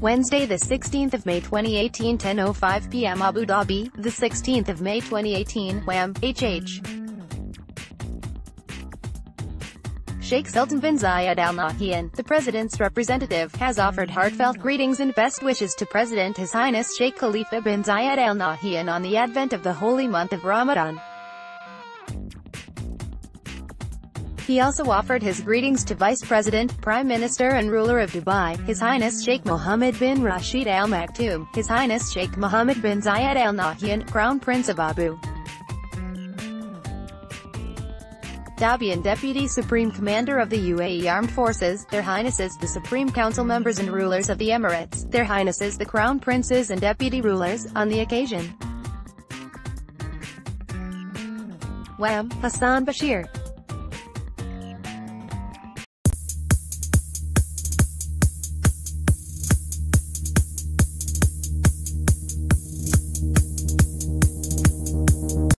Wednesday the 16th of May 2018 10.05 p.m. Abu Dhabi, the 16th of May 2018, WAM, HH. Sheikh Sultan bin Zayed Al Nahyan, the president's representative, has offered heartfelt greetings and best wishes to President His Highness Sheikh Khalifa bin Zayed Al Nahyan on the advent of the holy month of Ramadan. He also offered his greetings to Vice President, Prime Minister and ruler of Dubai, His Highness Sheikh Mohammed bin Rashid Al Maktoum, His Highness Sheikh Mohammed bin Zayed Al Nahyan, Crown Prince of Abu Dhabi and Deputy Supreme Commander of the UAE Armed Forces, Their Highnesses the Supreme Council members and rulers of the Emirates, Their Highnesses the Crown Princes and Deputy Rulers, on the occasion. WAM! Hassan Bashir